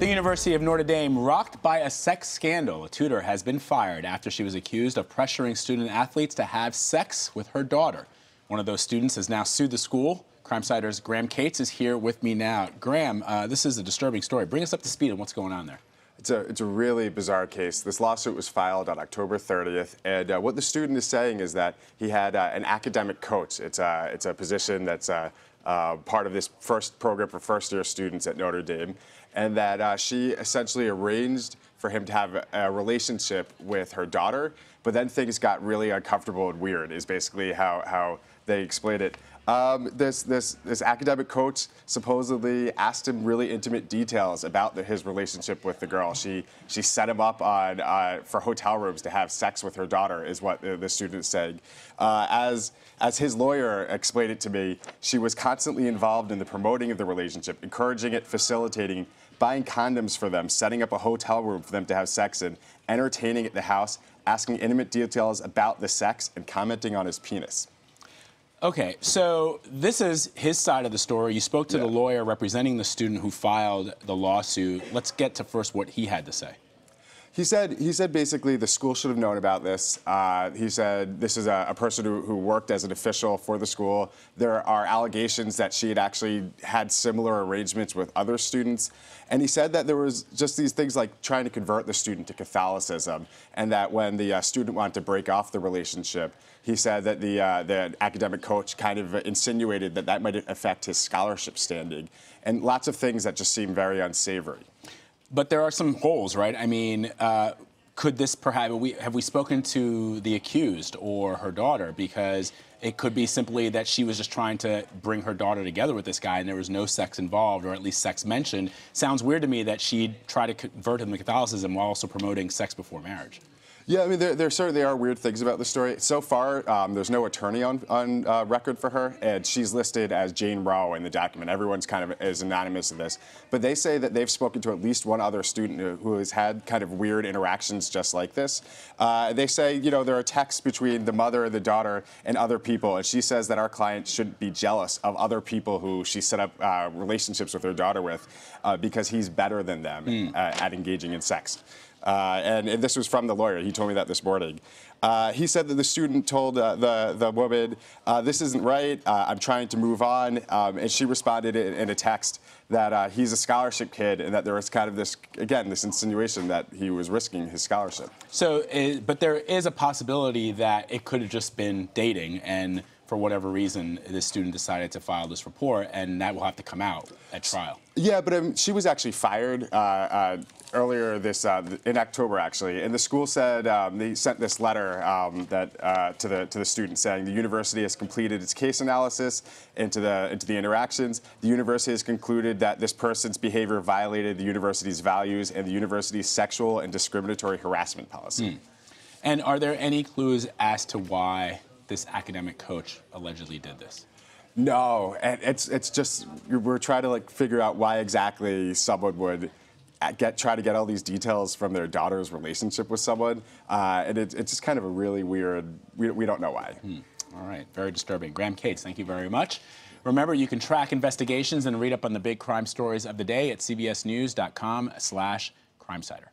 The University of Notre Dame rocked by a sex scandal. A tutor has been fired after she was accused of pressuring student athletes to have sex with her daughter. One of those students has now sued the school. Crimesiders Graham Kates is here with me now. Graham, uh, this is a disturbing story. Bring us up to speed on what's going on there. It's a, it's a really bizarre case. This lawsuit was filed on October 30th, and uh, what the student is saying is that he had uh, an academic coach. It's a, it's a position that's uh, part of this first program for first-year students at Notre Dame, and that uh, she essentially arranged for him to have a relationship with her daughter, but then things got really uncomfortable and weird, is basically how, how they explained it. Um, this, this, this academic coach supposedly asked him really intimate details about the, his relationship with the girl. She, she set him up on, uh, for hotel rooms to have sex with her daughter, is what the, the student is saying. Uh, as, as his lawyer explained it to me, she was constantly involved in the promoting of the relationship, encouraging it, facilitating, buying condoms for them, setting up a hotel room for them to have sex in, entertaining at the house, asking intimate details about the sex, and commenting on his penis. Okay, so this is his side of the story. You spoke to yeah. the lawyer representing the student who filed the lawsuit. Let's get to first what he had to say. He said, he said basically the school should have known about this. Uh, he said this is a, a person who, who, worked as an official for the school. There are allegations that she had actually had similar arrangements with other students. And he said that there was just these things like trying to convert the student to Catholicism, and that when the uh, student wanted to break off the relationship, he said that the, uh, the academic coach kind of insinuated that that might affect his scholarship standing, and lots of things that just seem very unsavory. But there are some holes, right? I mean, uh, could this perhaps we, have we spoken to the accused or her daughter? Because it could be simply that she was just trying to bring her daughter together with this guy and there was no sex involved or at least sex mentioned. Sounds weird to me that she'd try to convert him to catholicism while also promoting sex before marriage yeah, I mean, there, there certainly are weird things about the story. So far, um, there's no attorney on, on uh, record for her, and she's listed as Jane Rowe in the document. Everyone's kind of is anonymous in this. But they say that they've spoken to at least one other student who, who has had kind of weird interactions just like this. Uh, they say, you know, there are texts between the mother and the daughter and other people, and she says that our client shouldn't be jealous of other people who she set up uh, relationships with her daughter with uh, because he's better than them mm. at engaging in sex. Uh, and, and, this was from the lawyer. He told me that this morning. Uh, he said that the student told uh, the, the woman, uh, this isn't right, uh, I'm trying to move on. Um, and she responded in, in a text that uh, he's a scholarship kid and that there was kind of this, again, this insinuation that he was risking his scholarship. So, but there is a possibility that it could have just been dating and for whatever reason, this student decided to file this report, and that will have to come out at trial. Yeah, but um, she was actually fired uh, uh, earlier this uh, in October, actually, and the school said um, they sent this letter um, that uh, to the to the student saying the university has completed its case analysis into the into the interactions. The university has concluded that this person's behavior violated the university's values and the university's sexual and discriminatory harassment policy. Mm. And are there any clues as to why? This academic coach allegedly did this? No, and it's it's just we're trying to like figure out why exactly someone would get try to get all these details from their daughter's relationship with someone, uh, and it, it's just kind of a really weird. We, we don't know why. Hmm. All right, very disturbing. Graham Kates, thank you very much. Remember, you can track investigations and read up on the big crime stories of the day at cbsnews.com/crimesider.